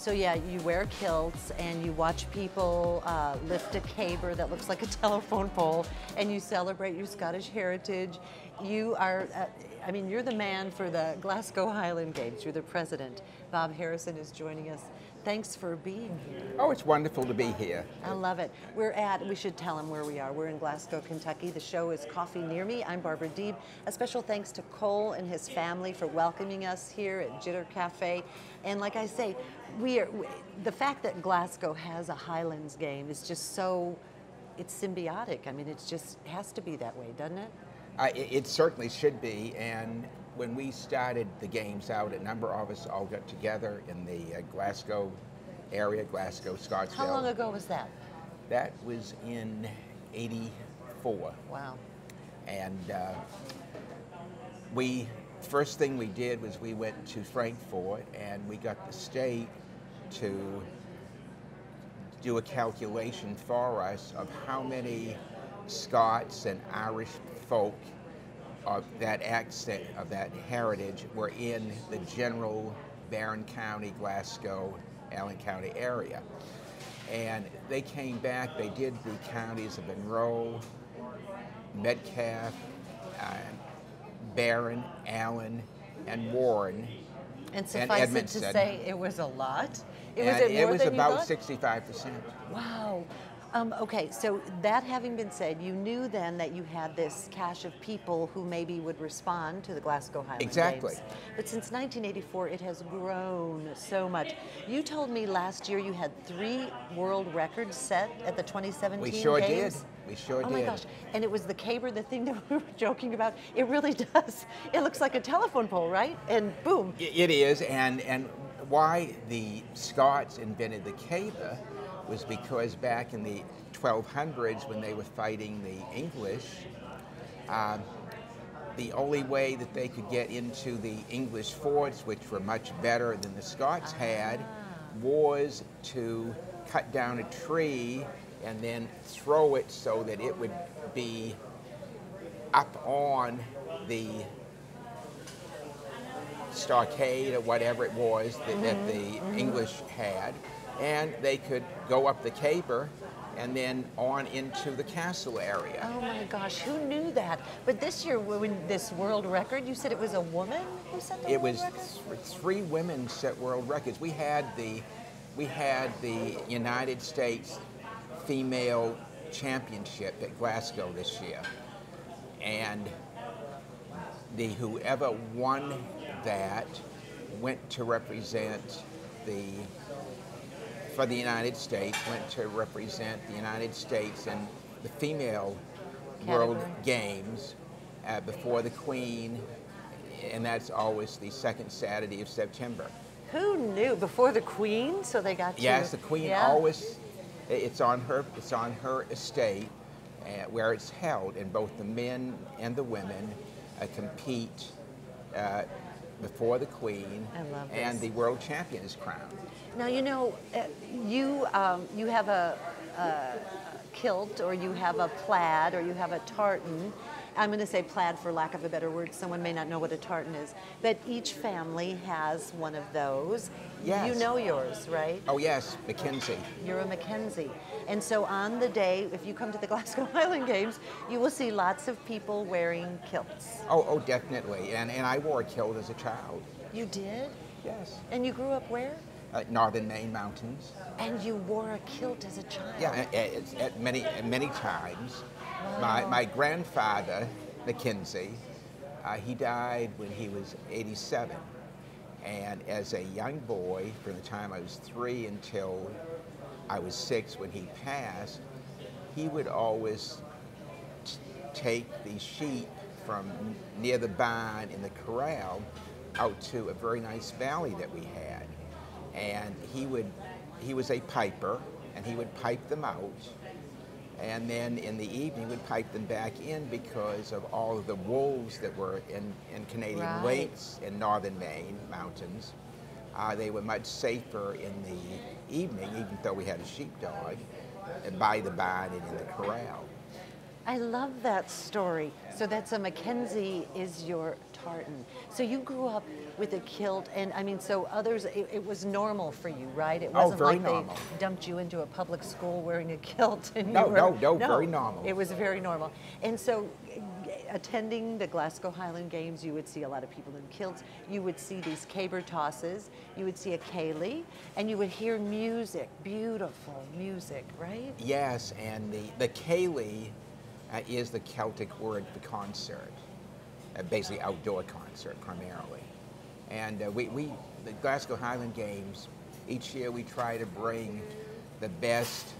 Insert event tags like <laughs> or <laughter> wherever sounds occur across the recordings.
So yeah, you wear kilts and you watch people uh, lift a caber that looks like a <laughs> telephone pole, and you celebrate your Scottish heritage. You are, uh, I mean, you're the man for the Glasgow Highland Games. You're the president. Bob Harrison is joining us. Thanks for being here. Oh, it's wonderful to be here. I love it. We're at, we should tell them where we are. We're in Glasgow, Kentucky. The show is Coffee Near Me. I'm Barbara Deeb. A special thanks to Cole and his family for welcoming us here at Jitter Cafe. And like I say, we are, the fact that Glasgow has a Highlands game is just so, it's symbiotic. I mean, it just has to be that way, doesn't it? Uh, it, it certainly should be. And when we started the games out, a number of us all got together in the uh, Glasgow area, Glasgow, Scottsville. How long ago was that? That was in 84. Wow. And uh, we, first thing we did was we went to Frankfort and we got the state to do a calculation for us of how many Scots and Irish folk of that accent, of that heritage, were in the general Barren County, Glasgow, Allen County area. And they came back, they did the counties of Monroe, Metcalfe, uh, Barren, Allen, and Warren. And suffice and it to say, it was a lot. It was, it was about thought? 65%. Wow. Um, okay, so that having been said, you knew then that you had this cache of people who maybe would respond to the Glasgow Highland Exactly. Games. But since 1984, it has grown so much. You told me last year you had three world records set at the 2017 We sure games. did. We sure oh did. Oh my gosh! And it was the caber, the thing that <laughs> we were joking about. It really does. It looks like a telephone pole, right? And boom. It is, and, and why the Scots invented the caber was because back in the 1200s when they were fighting the English, um, the only way that they could get into the English forts, which were much better than the Scots had, was to cut down a tree and then throw it so that it would be up on the stockade or whatever it was that, that the English had, and they could go up the caber and then on into the castle area. Oh my gosh, who knew that? But this year, when this world record, you said it was a woman who set the It world was record? th- three women set world records. We had the we had the United States female championship at Glasgow this year, and the whoever won that went to represent the for the United States went to represent the United States in the female World Games uh, before the Queen, and that's always the second Saturday of September. Who knew before the Queen? So they got to. Yes, the Queen Yeah. always. It's on her. It's on her estate, uh, where it's held, and both the men and the women uh, compete uh, before the Queen, and the world champion is crowned. Now you know, uh, you um, you have a, a kilt, or you have a plaid, or you have a tartan. I'm going to say plaid for lack of a better word. Someone may not know what a tartan is, but each family has one of those. Yes. You know yours, right? Oh yes, Mackenzie. You're a Mackenzie. And so on the day, if you come to the <laughs> Glasgow Highland Games, you will see lots of people wearing kilts. Oh, oh, definitely. And and I wore a kilt as a child. You did? Yes. And you grew up where? Uh, Northern Maine mountains. And you wore a kilt as a child. Yeah, at, at, at many at many times. My my grandfather, Mackenzie, uh, he died when he was 87, and as a young boy, from the time I was three until I was six when he passed, he would always take the sheep from near the barn in the corral out to a very nice valley that we had. And he would, he was a piper, and he would pipe them out. And then in the evening, would pipe them back in because of all of the wolves that were in, in Canadian Right. lakes in northern Maine mountains. Uh, they were much safer in the evening, even though we had a sheepdog, by the barn and in the corral. I love that story. So that's a Mackenzie is your tartan. So you grew up with a kilt, and I mean, so others, it, it was normal for you, right? It Oh, wasn't very like normal. they dumped you into a public school wearing a kilt. And No, you were, no, no, no, very normal. It was very normal. And so, attending the Glasgow Highland Games, you would see a lot of people in kilts. You would see these caber tosses. You would see a ceilidh, and you would hear music, beautiful music, right? Yes, and the, the ceilidh uh, is the Celtic word for concert, basically outdoor concert primarily. And uh, we, we, the Glasgow Highland Games, each year we try to bring the best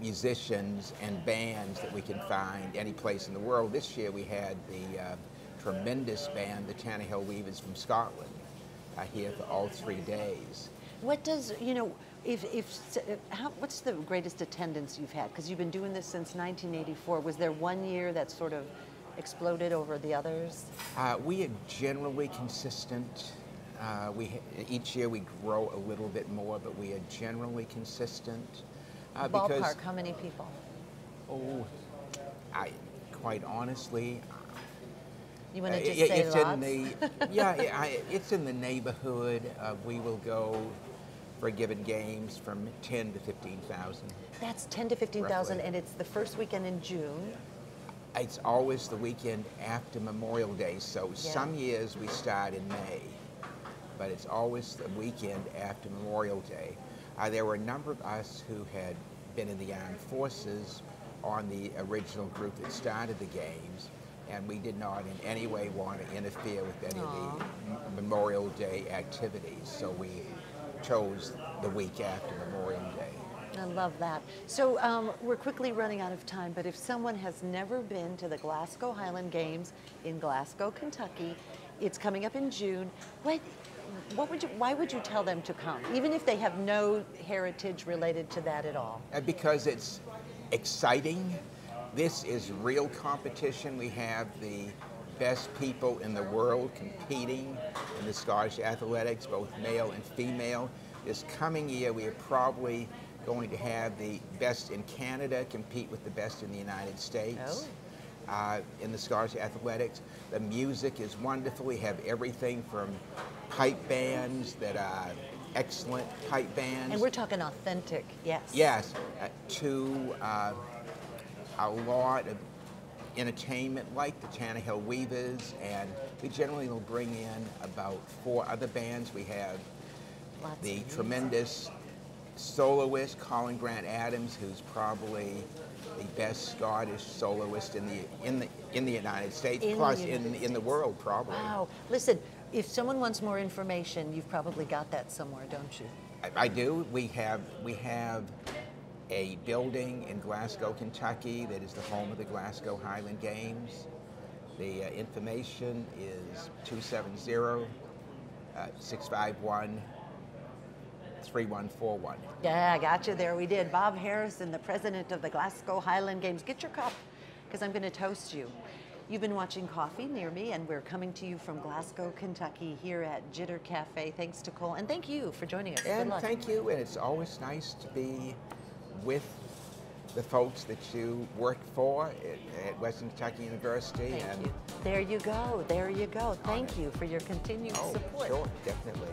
musicians and bands that we can find any place in the world. This year we had the uh, tremendous band, the Tannahill Weavers from Scotland, uh, here for all three days. What does you know? If if how, what's the greatest attendance you've had? Because you've been doing this since 1984. Was there one year that sort of exploded over the others? Uh, we are generally consistent. Uh, we each year we grow a little bit more, but we are generally consistent. Uh, Ballpark. because how many people? oh, I quite honestly, You want uh, to just it- say it's lots? in the <laughs> yeah, it- I, it's in the neighborhood. Of, we will go for given games from ten to fifteen thousand. That's 10 to 15,000, and it's the first weekend in June. It's always the weekend after Memorial Day, so Yeah. some years we start in May, but it's always the weekend after Memorial Day. Uh, there were a number of us who had been in the armed forces on the original group that started the games, and we did not in any way want to interfere with any of the Memorial Day activities, so we chose the week after Memorial Day. I love that. So um, we're quickly running out of time, but if someone has never been to the Glasgow Highland Games in Glasgow, Kentucky, it's coming up in June. What, what would you, why would you tell them to come, even if they have no heritage related to that at all? Uh, because it's exciting. This is real competition. We have the best people in the world competing in the Scottish athletics, both male and female. This coming year, we are probably going to have the best in Canada compete with the best in the United States. Uh, in the Scottish athletics, the music is wonderful. We have everything from pipe bands that are excellent pipe bands. And we're talking authentic, yes. Yes, uh, to uh, a lot of entertainment like the Tannahill Weavers, and we generally will bring in about four other bands. We have Lots the tremendous soloist Colin Grant Adams, who's probably the best Scottish soloist in the in the in the United States, In plus United in in the world probably. Wow. Listen, if someone wants more information, you've probably got that somewhere, don't you? I, I do. We have we have a building in Glasgow, Kentucky, that is the home of the Glasgow Highland Games. The uh, information is 270 uh, 651 3141. Yeah, I got you there. We did. Bob Harrison, the president of the Glasgow Highland Games. Get your cup, because I'm going to toast you. You've been watching Coffee Near Me, and we're coming to you from Glasgow, Kentucky, here at Jitter Cafe. Thanks to Cole, and thank you for joining us. And thank you, and it's always nice to be with the folks that you work for at, at Western Kentucky University. Thank and you. There you go. There you go. Thank you for your continued Oh, support. sure, definitely.